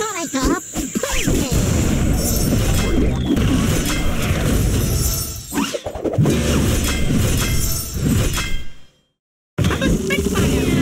Sonic up I'm a Spitfire!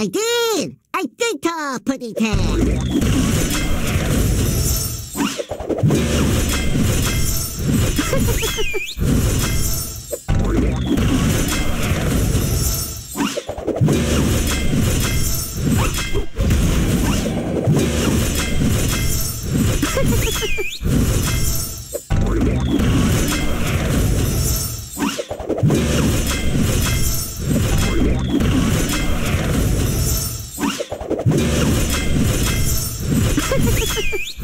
I did! I did uh, talk, Putty Ted! Ha ha ha ha!